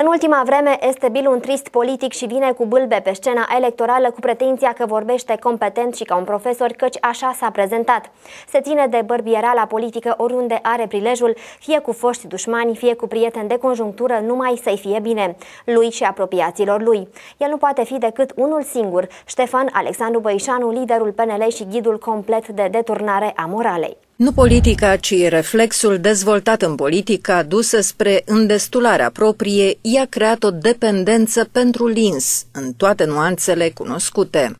În ultima vreme, este Bil un trist politic și vine cu bâlbe pe scena electorală cu pretenția că vorbește competent și ca un profesor, căci așa s-a prezentat. Se ține de bărbiera la politică oriunde are prilejul, fie cu foști dușmani, fie cu prieteni de conjunctură, numai să-i fie bine, lui și apropiaților lui. El nu poate fi decât unul singur, Ștefan Alexandru Băișanu, liderul PNL și ghidul complet de deturnare a moralei. Nu politica, ci reflexul dezvoltat în politica dusă spre îndestularea proprie i-a creat o dependență pentru lins în toate nuanțele cunoscute.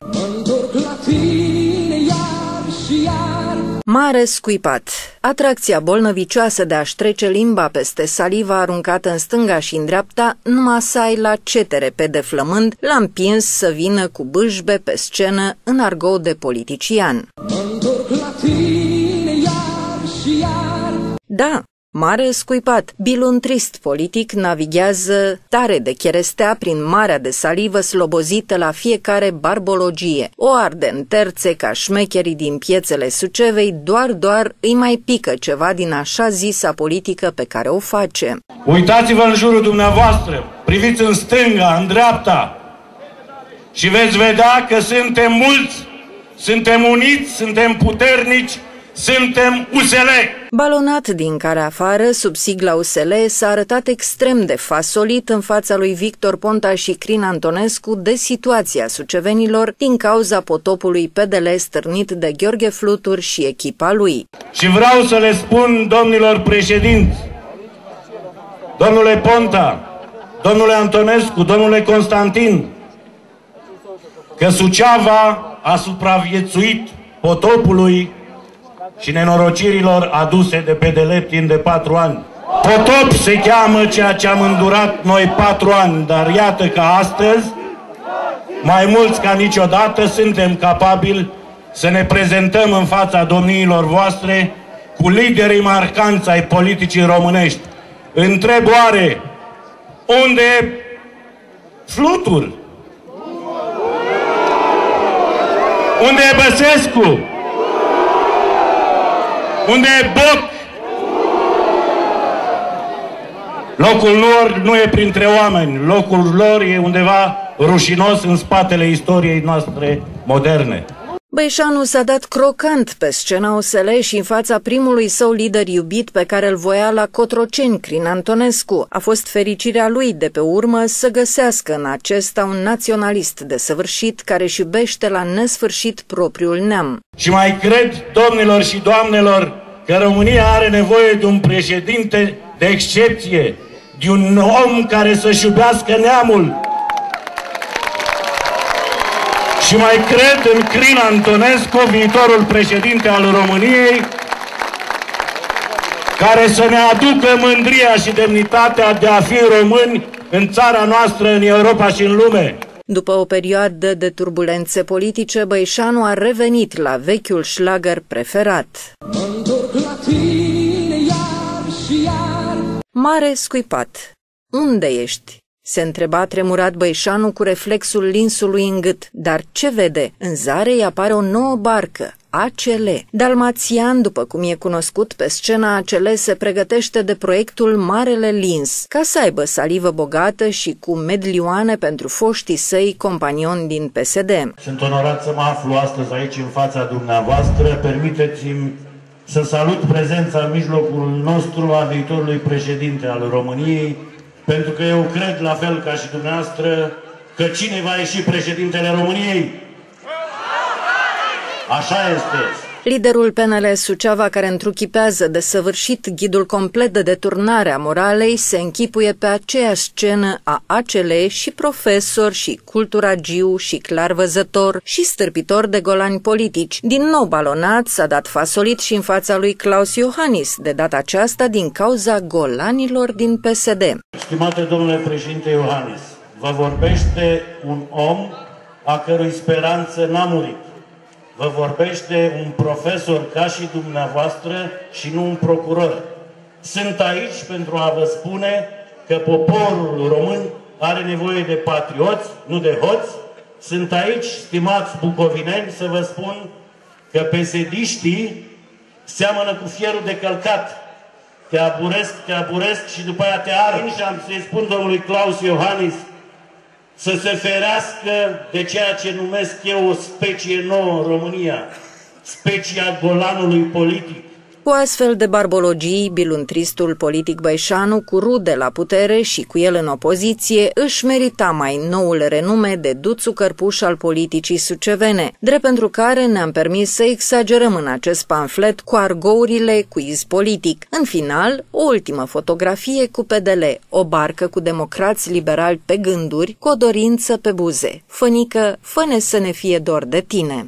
Mare scuipat. Atracția bolnăvicioasă de a-și trece limba peste saliva aruncată în stânga și în dreapta, numai să ai la cetere pe deflămând, l-a împins să vină cu bâșbe pe scenă în argou de politician. Da, mare scuipat, bilun trist politic navighează tare de cherestea prin marea de salivă slobozită la fiecare barbologie. O arde în terțe ca șmecherii din piețele Sucevei, doar, doar îi mai pică ceva din așa zisa politică pe care o face. Uitați-vă în jurul dumneavoastră, priviți în stânga, în dreapta și veți vedea că suntem mulți, suntem uniți, suntem puternici, suntem USL! Balonat din care afară, sub sigla USL, s-a arătat extrem de fasolit în fața lui Victor Ponta și Crin Antonescu de situația sucevenilor din cauza potopului PDL stârnit de Gheorghe Flutur și echipa lui. Și vreau să le spun domnilor președinți, domnule Ponta, domnule Antonescu, domnule Constantin, că Suceava a supraviețuit potopului și nenorocirilor aduse de PDL timp de patru ani. Potop se cheamă ceea ce am îndurat noi patru ani, dar iată că astăzi, mai mulți ca niciodată, suntem capabili să ne prezentăm în fața domniilor voastre cu liderii marcanți ai politicii românești. Întreb oare, unde Flutur? Unde e Băsescu? Unde e Boc? Locul lor nu e printre oameni, locul lor e undeva rușinos în spatele istoriei noastre moderne. Băișanu s-a dat crocant pe scena OSL și în fața primului său lider iubit pe care îl voia la Cotroceni, Crin Antonescu. A fost fericirea lui de pe urmă să găsească în acesta un naționalist de săvârșit care își iubește la nesfârșit propriul neam. Și mai cred, domnilor și doamnelor, că România are nevoie de un președinte de excepție, de un om care să-și iubească neamul, și mai cred în Crin Antonescu, viitorul președinte al României, care să ne aducă mândria și demnitatea de a fi români în țara noastră, în Europa și în lume. După o perioadă de turbulențe politice, Băișanu a revenit la vechiul șlagăr preferat. Mare scuipat, unde ești? Se întreba tremurat Băișanu cu reflexul linsului în gât. Dar ce vede? În zare îi apare o nouă barcă, ACL. Dalmațian, după cum e cunoscut pe scena ACL, se pregătește de proiectul Marele Lins, ca să aibă salivă bogată și cu medlioane pentru foștii săi companioni din PSD. Sunt onorat să mă aflu astăzi aici în fața dumneavoastră. Permiteți-mi să salut prezența în mijlocul nostru a viitorului președinte al României, pentru că eu cred, la fel ca și dumneavoastră, că cine va ieși președintele României? Așa este. Liderul PNL Suceava, care întruchipează de săvârșit ghidul complet de deturnare a moralei, se închipuie pe aceeași scenă a ACL și profesor și culturagiu și clarvăzător și stârpitor de golani politici. Din nou balonat, s-a dat fasolit și în fața lui Claus Iohannis, de data aceasta din cauza golanilor din PSD. Stimate domnule președinte Iohannis, vă vorbește un om a cărui speranță n-a murit vă vorbește un profesor ca și dumneavoastră și nu un procuror. Sunt aici pentru a vă spune că poporul român are nevoie de patrioți, nu de hoți. Sunt aici, stimați bucovineni, să vă spun că pesediștii seamănă cu fierul de călcat. Te aburesc, te aburesc și după aia te arăt. Și am să-i spun domnului Claus Iohannis să se ferească de ceea ce numesc eu o specie nouă în România, specia golanului politic. Cu astfel de barbologii, biluntristul politic Băișanu, cu rude la putere și cu el în opoziție, își merita mai noul renume de duțu cărpuș al politicii sucevene, drept pentru care ne-am permis să exagerăm în acest pamflet cu argourile quiz politic. În final, o ultimă fotografie cu PDL, o barcă cu democrați liberali pe gânduri, cu o dorință pe buze. Fănică, fă să ne fie dor de tine.